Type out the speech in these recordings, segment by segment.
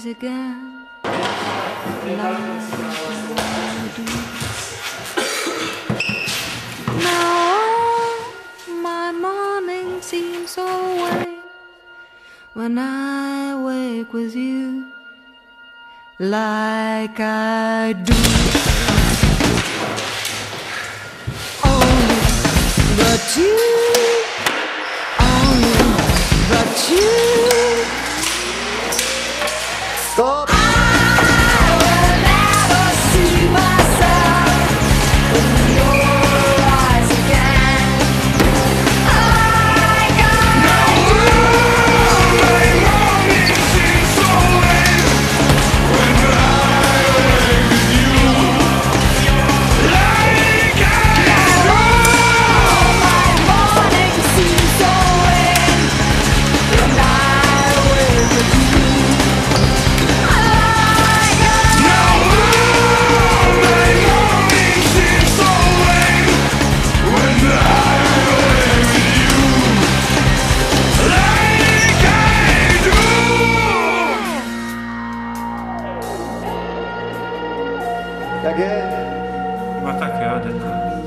rise again. Like I do. Now my morning seems so way when I wake with you, like I do. Only but you, only but you. 스톱 again. You attack her.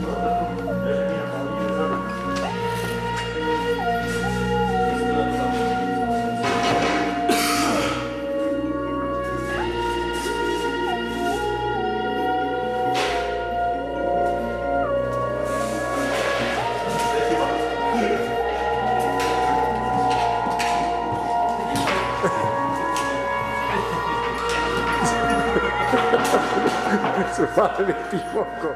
sul fatto del fuoco.